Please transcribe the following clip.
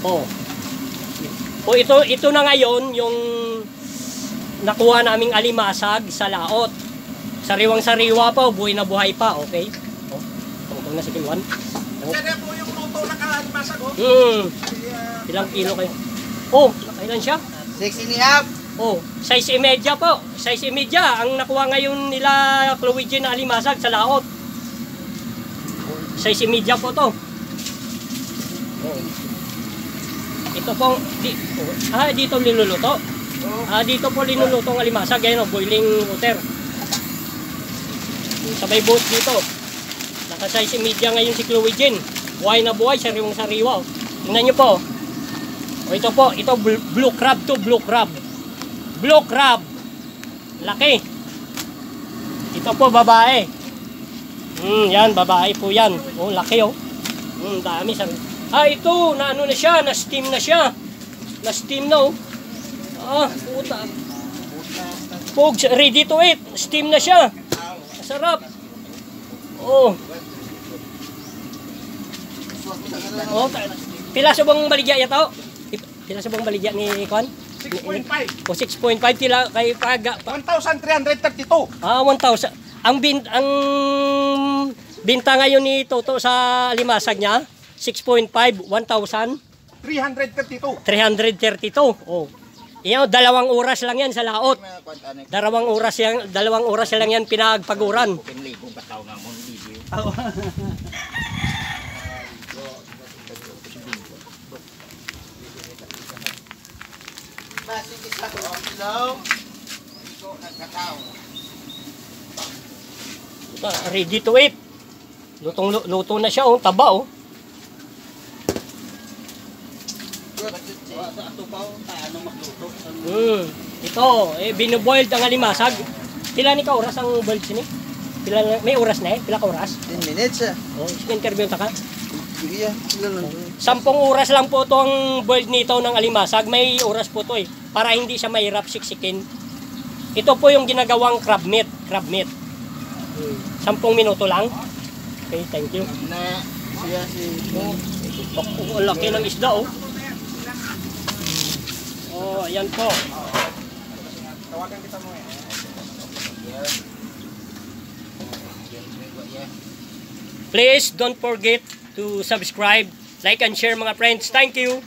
Oh. O ito ito na ngayon yung nakuha naming alimasag sa laot. Sariwang sariwa pa, oh, buhay na buhay pa, okay? Oh, tungtong na si Kilwan. Oh. Yan po yung luto na kalalimasag, oh. Hmm, Kaya, ilang kilo kayo? Oh, nakailan siya? Six and a half. Oh, size imedya po. Size imedya ang nakuha ngayon nila Chloe Jean na alimasag sa laot. Size imedya po to. Oh. Ito pong di, oh, ah dito niluluto. Ah dito po linuluto ang alimasag ayun oh, boiling water. Sabay boat dito. Naka size imedya ngayon si Chloe Jean. Buhay na buhay, sariwang sariwa. oh. Tingnan niyo po. O ito po, ito bl- blue crab to blue crab. Blue crab. Laki. Ito po babae. Hmm, yan babae po yan. Oh, laki oh. Hmm, dami sa Ah, ito, na ano na siya, na steam na siya. Na steam na oh. Ah, puta. Pogs, ready to eat. Steam na siya. Masarap. Oh. Oh, pila sa bang baligya yato? Pila sa bang baligya ni Kwan? 6.5. O 6.5 tila kay paga pa. 1,332. Ah, 1,000. Ang bin ang binta ngayon ni Toto sa limasag niya 6.5 1,332. 332. Oh. Iyan, dalawang oras lang yan sa laot. Dalawang oras yan, dalawang oras lang yan pinagpaguran. Ah, Ready to eat. Lutong luto na siya oh, taba oh. Hmm. Ito, eh, binuboiled ang alimasag. Pila ni ka oras ang boiled sini? Pila na- may oras na eh? Pila ka oras? 10 minutes ah. Oh, interview ta ka. Ah. Lang. Sampung oras lang po to ang boiled nito ng alimasag. May oras po to eh. Para hindi siya mahirap siksikin. Ito po yung ginagawang crab meat. Crab meat. Hmm. Sampung minuto lang. Okay, thank you. Na siya si Oh, laki ng isda oh. Oh, ayan po. Tawagan kita mo eh. Please don't forget to subscribe, like and share mga friends. Thank you.